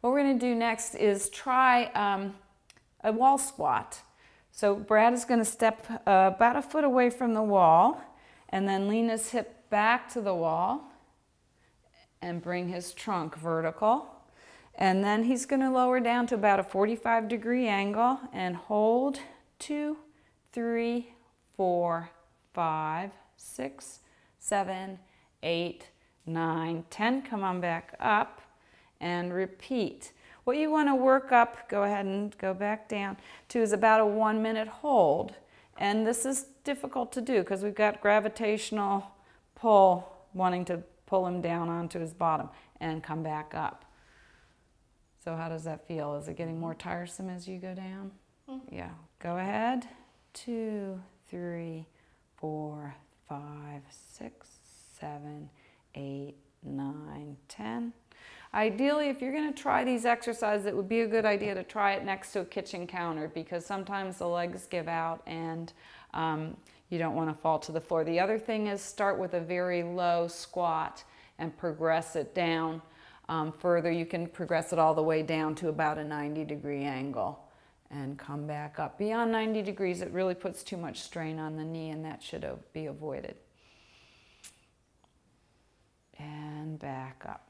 What we're going to do next is try um, a wall squat. So Brad is going to step uh, about a foot away from the wall and then lean his hip back to the wall and bring his trunk vertical. And then he's going to lower down to about a 45 degree angle and hold two, three, four, five, six, seven, eight, nine, ten. Come on back up and repeat. What you want to work up, go ahead and go back down to is about a one minute hold. And this is difficult to do because we've got gravitational pull wanting to pull him down onto his bottom and come back up. So how does that feel? Is it getting more tiresome as you go down? Mm. Yeah. Go ahead. Two, three, four, five, six, seven, eight, nine, ten. Ideally, if you're going to try these exercises, it would be a good idea to try it next to a kitchen counter because sometimes the legs give out and um, you don't want to fall to the floor. The other thing is start with a very low squat and progress it down. Um, further, you can progress it all the way down to about a 90 degree angle and come back up. Beyond 90 degrees, it really puts too much strain on the knee and that should be avoided. And back up.